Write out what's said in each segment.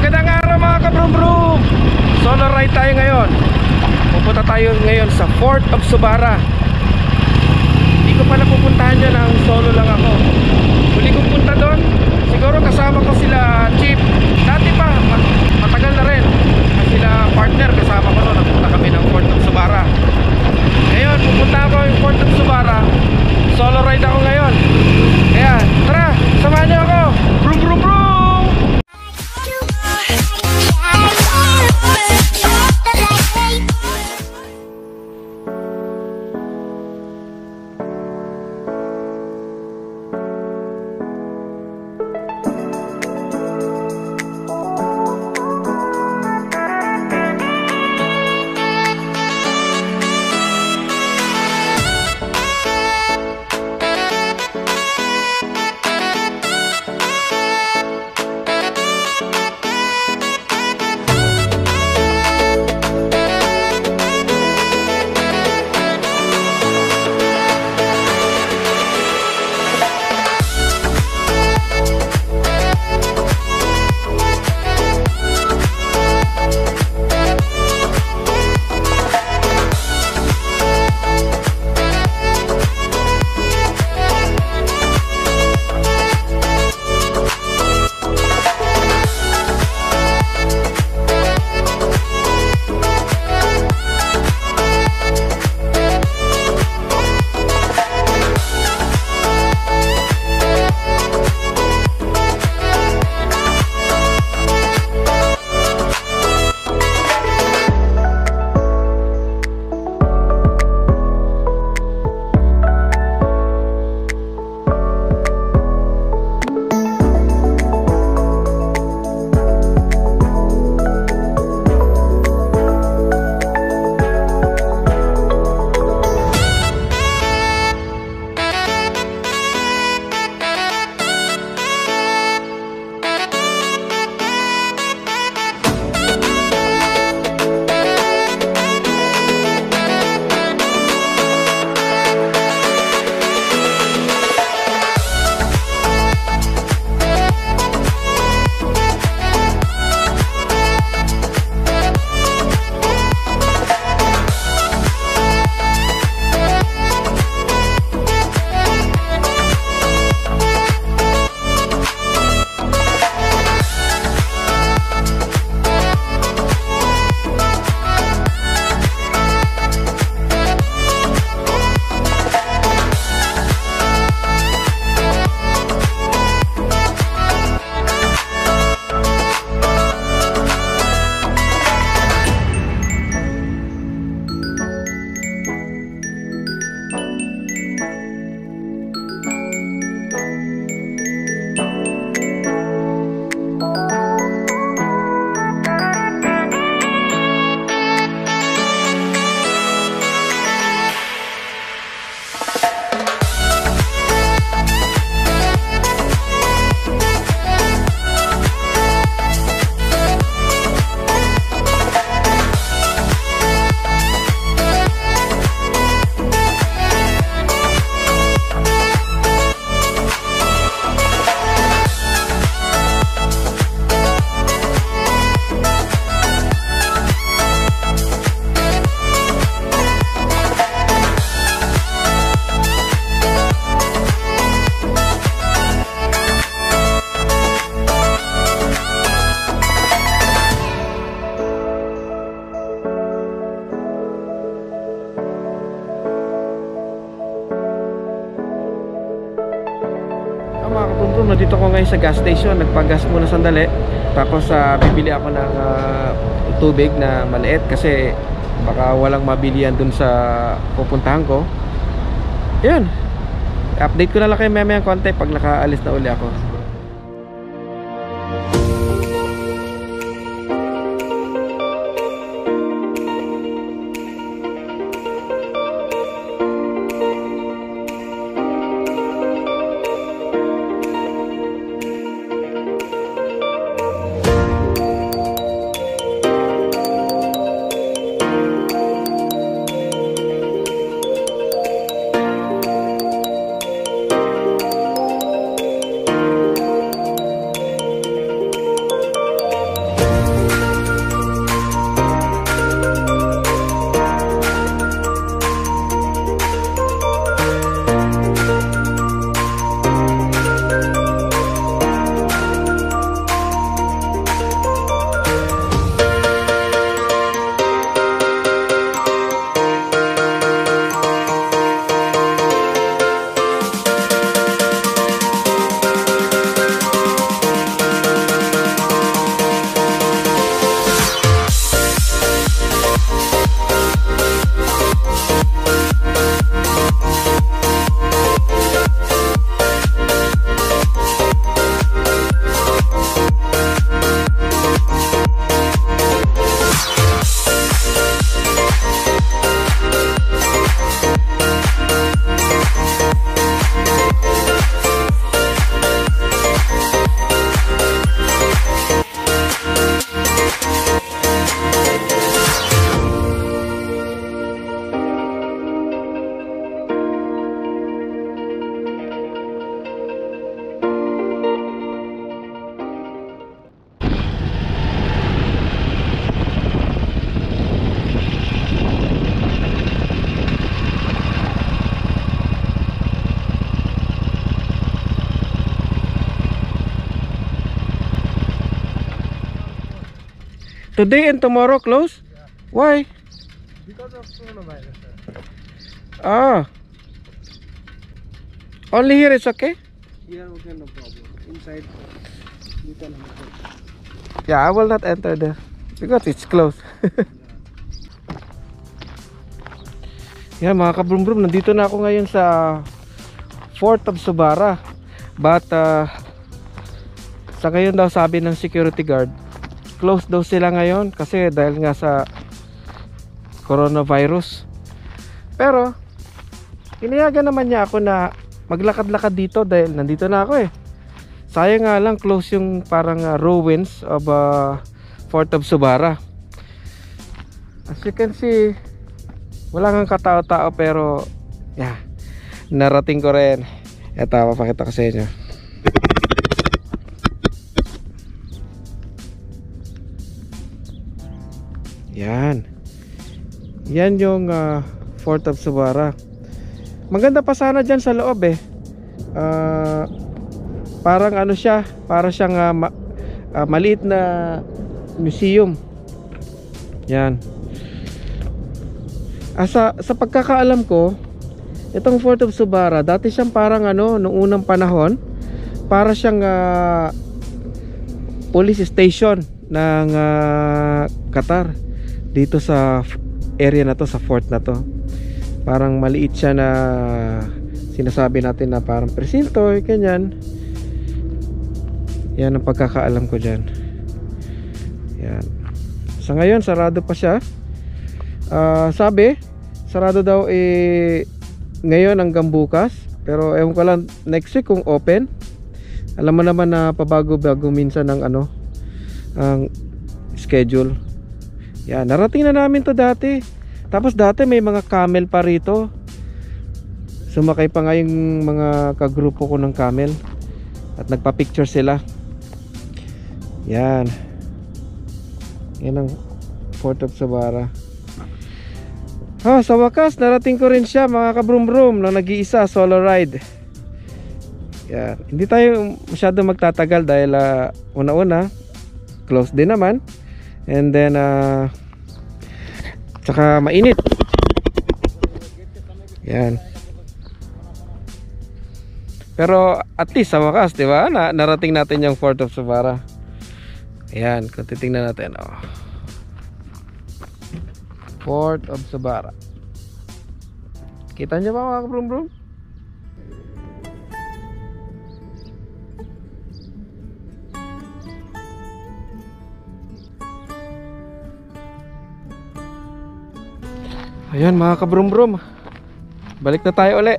Magandang araw mga kabrum-brum. Solo ride tayo ngayon. Pupunta tayo ngayon sa Fort of Subara. Hindi ko pa napupuntahan yun ang solo lang ako. Huli kong punta doon. Siguro kasama ko sila Chief. Dati pa, mat- matagal na rin. Sila partner kasama ko noon. Napunta kami ng Fort of Subara. Ngayon, pupunta kapunto, nandito ko ngayon sa gas station. Nagpagas muna sandali. Tapos ah, bibili ako ng ah, tubig na maliit kasi baka walang mabilihan dun sa pupuntahan ko. Yun. Update ko na lang kayo mamaya konti pag nakaalis na uli ako. Today and tomorrow close? Why? Because of coronavirus, sir. Ah. Only here it's okay? Here, okay, no problem. Inside, dito lang ako. Yeah, I will not enter there because it's closed. Yan mga kabrum-brum, nandito na ako ngayon sa Fort of Subara. But uh, sa ngayon daw sabi ng security guard, closed daw sila ngayon kasi dahil nga sa coronavirus. Pero iniyagan naman niya ako na maglakad-lakad dito dahil nandito na ako eh. Sayang nga lang close yung parang uh, ruins of uh, Fort of Subara. As you can see, wala kang katao-tao pero yeah, narating ko rin. Ito, papakita ko sa inyo. Yan. Yan yung uh, Fort of Subara. Maganda pa sana dyan sa loob eh. Ah parang ano siya para siyang uh, ma- uh, maliit na museum yan ah, sa, pagkakaalam ko itong Fort of Subara dati siyang parang ano nung unang panahon para siyang uh, police station ng uh, Qatar dito sa area na to sa fort na to parang maliit siya na sinasabi natin na parang presinto ganyan. Yan ang pagkakaalam ko dyan. Yan. Sa ngayon sarado pa siya. Uh, sabi sarado daw eh ngayon hanggang bukas. Pero ewan ko lang next week kung open. Alam mo naman na pabago-bago minsan ng ano ang schedule yan narating na namin to dati tapos dati may mga camel pa rito sumakay pa nga yung mga kagrupo ko ng camel at nagpa-picture sila yan. Yan ang Fort of Sabara. Ah, sa wakas, narating ko rin siya mga kabrum-brum na nag-iisa solo ride. Yan. Hindi tayo masyado magtatagal dahil uh, una-una close din naman. And then uh, tsaka mainit. Yan. Pero at least sa wakas, 'di ba? Na, narating natin yung Fort of Sabara. Ayan, kung titingnan natin oh. Port of Sabara Kita nyo ba mga brum brum? Ayan mga kabrum-brum. Balik na tayo uli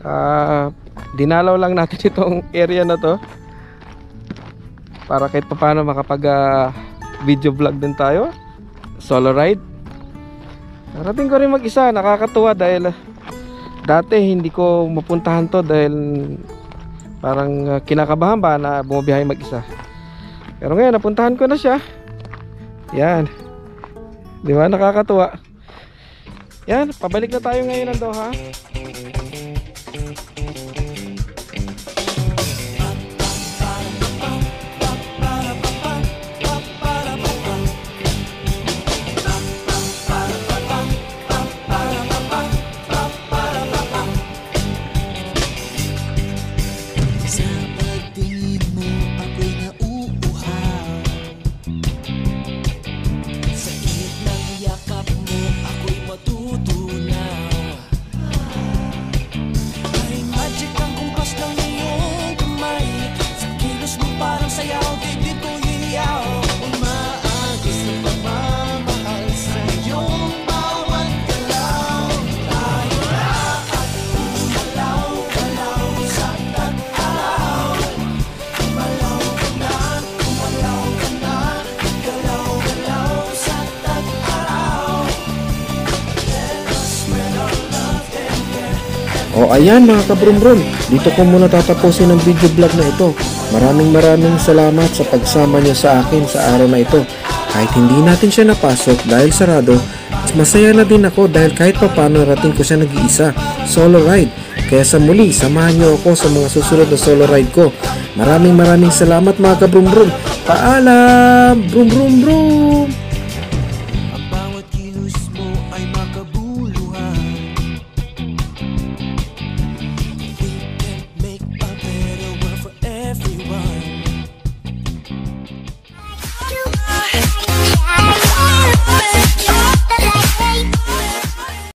uh, Dinalaw lang natin itong area na to para kahit paano makapag uh, video vlog din tayo. Solo ride. Narating ko rin mag isa nakakatuwa dahil uh, dati hindi ko mapuntahan to dahil parang kinakabahan ba na bumabiyahe mag isa pero ngayon napuntahan ko na siya. Yan. Di ba? Nakakatuwa yan pabalik na tayo ngayon ng Doha O ayan mga kabrumbrun, dito ko muna tatapusin ang video vlog na ito. Maraming maraming salamat sa pagsama niyo sa akin sa araw na ito. Kahit hindi natin siya napasok dahil sarado, masaya na din ako dahil kahit papano narating ko siya nag-iisa, solo ride. Kaya sa muli, samahan nyo ako sa mga susunod na solo ride ko. Maraming maraming salamat mga kabrum brum. Paalam! Brum brum brum!